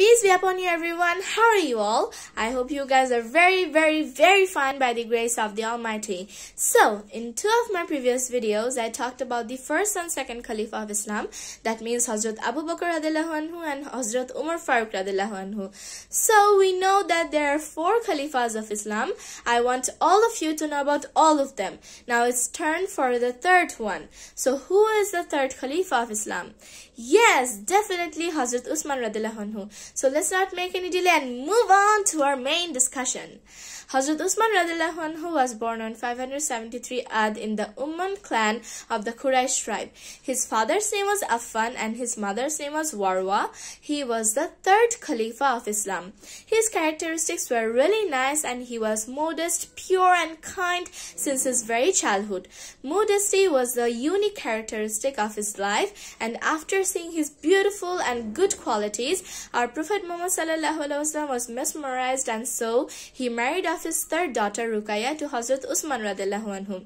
Peace be upon you everyone. How are you all? I hope you guys are very, very, very fine by the grace of the Almighty. So, in two of my previous videos, I talked about the first and second Caliph of Islam. That means Hazrat Abu Bakr anhu and Hazrat Umar Farooq anhu. So, we know that there are four Caliphs of Islam. I want all of you to know about all of them. Now, it's turn for the third one. So, who is the third Caliph of Islam? Yes, definitely Hazrat Usman anhu. So let's not make any delay and move on to our main discussion. Hazrat Usman anhu was born on 573 Ad in the Umman clan of the Quraysh tribe. His father's name was Affan and his mother's name was Warwa. He was the third Khalifa of Islam. His characteristics were really nice and he was modest, pure and kind since his very childhood. Modesty was the unique characteristic of his life and after seeing his beautiful and good qualities, our Prophet Muhammad was mesmerized and so he married off his third daughter Ruqayya to Hazrat Usman anhu.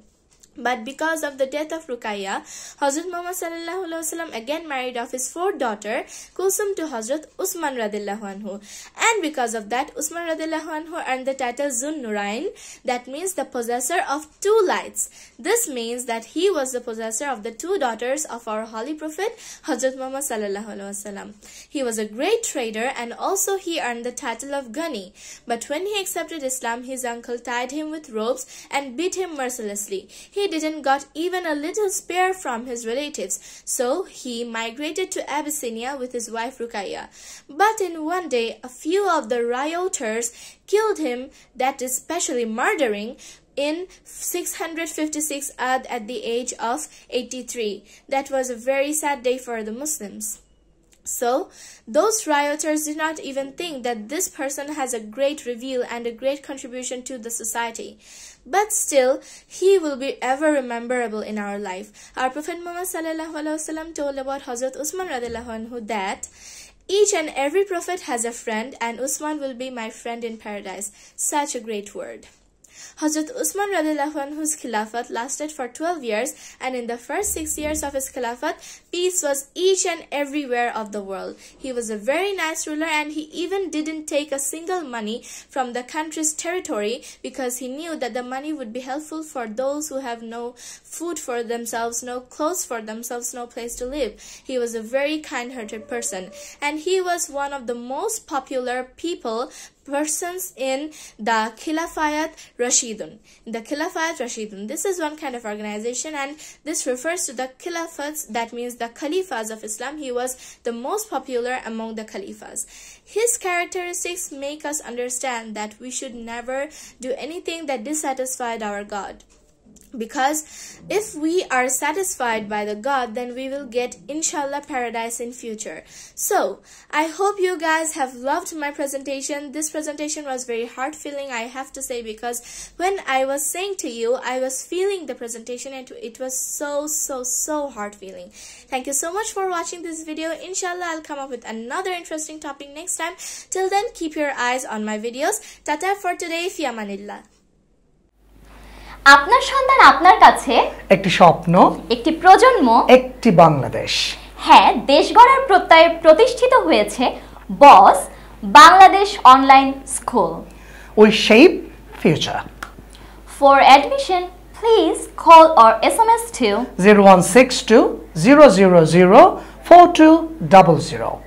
But because of the death of Ruqayya, Hazrat Muhammad again married off his fourth daughter Kulsum to Hazrat Usman radillahu anhu. And because of that, Usman radillahu anhu earned the title Zun Nurain, that means the possessor of two lights. This means that he was the possessor of the two daughters of our holy prophet Hazrat Muhammad. He was a great trader and also he earned the title of Ghani. But when he accepted Islam, his uncle tied him with ropes and beat him mercilessly. He he didn't got even a little spare from his relatives, so he migrated to Abyssinia with his wife Rukaya. But in one day, a few of the rioters killed him, that is specially murdering, in 656 Ad at the age of 83. That was a very sad day for the Muslims. So, those rioters did not even think that this person has a great reveal and a great contribution to the society. But still, he will be ever rememberable in our life. Our Prophet Muhammad told about Hazrat Usman anhu that each and every prophet has a friend and Usman will be my friend in paradise. Such a great word. Hazrat Usman anhu's Khilafat lasted for 12 years and in the first 6 years of his Khilafat, peace was each and everywhere of the world. He was a very nice ruler and he even didn't take a single money from the country's territory because he knew that the money would be helpful for those who have no food for themselves, no clothes for themselves, no place to live. He was a very kind-hearted person and he was one of the most popular people persons in the Khilafayat Rashidun. The Khilafayat Rashidun. This is one kind of organization and this refers to the Khilafats, that means the Khalifas of Islam. He was the most popular among the Khalifas. His characteristics make us understand that we should never do anything that dissatisfied our God because if we are satisfied by the god then we will get inshallah paradise in future. So i hope you guys have loved my presentation. This presentation was very heart feeling i have to say because when i was saying to you i was feeling the presentation and it was so so so heart feeling thank you so much for watching this video. Inshallah i'll come up with another interesting topic next time. Till then keep your eyes on my videos. Tata for today. Fiamanillah আপনার সন্তান আপনার কাছে? একটি স্বপ্ন একটি প্রজন্ম? একটি বাংলাদেশ। হ্যাঁ দেশ গড়ার প্রত্যয়ে প্রতিষ্ঠিত হয়েছে boss Bangladesh online school. We shape future. For admission please call or SMS to 0162 000 4200